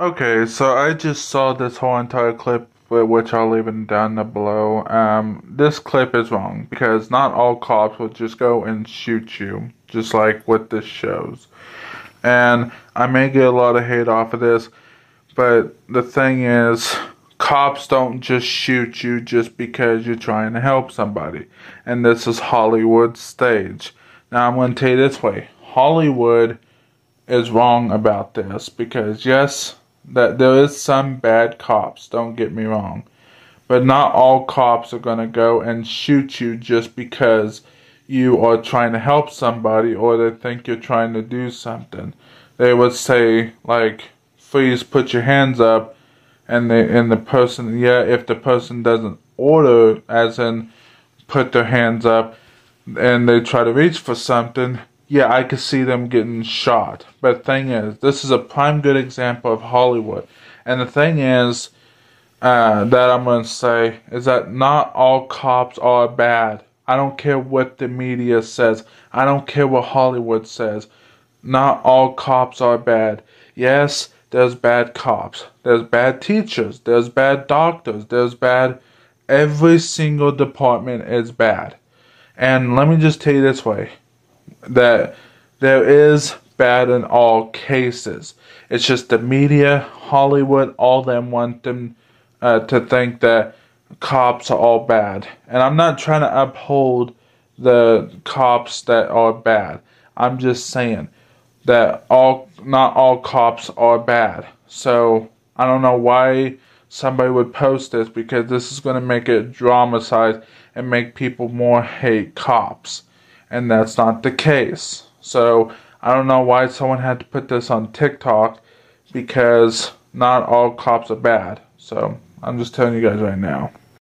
Okay, so I just saw this whole entire clip, which I'll leave it down the below. Um, this clip is wrong because not all cops will just go and shoot you, just like what this shows. And I may get a lot of hate off of this, but the thing is, cops don't just shoot you just because you're trying to help somebody. And this is Hollywood stage. Now I'm going to tell you this way Hollywood is wrong about this because, yes, that there is some bad cops, don't get me wrong. But not all cops are going to go and shoot you just because you are trying to help somebody or they think you're trying to do something. They would say, like, please put your hands up, and the, and the person, yeah, if the person doesn't order, as in put their hands up, and they try to reach for something, yeah, I could see them getting shot. But the thing is, this is a prime good example of Hollywood. And the thing is, uh, that I'm going to say is that not all cops are bad. I don't care what the media says. I don't care what Hollywood says. Not all cops are bad. Yes, there's bad cops. There's bad teachers. There's bad doctors. There's bad. Every single department is bad. And let me just tell you this way that there is bad in all cases. It's just the media, Hollywood, all them want them uh, to think that cops are all bad. And I'm not trying to uphold the cops that are bad. I'm just saying that all not all cops are bad. So I don't know why somebody would post this because this is going to make it dramatized and make people more hate cops and that's not the case. So I don't know why someone had to put this on TikTok because not all cops are bad. So I'm just telling you guys right now.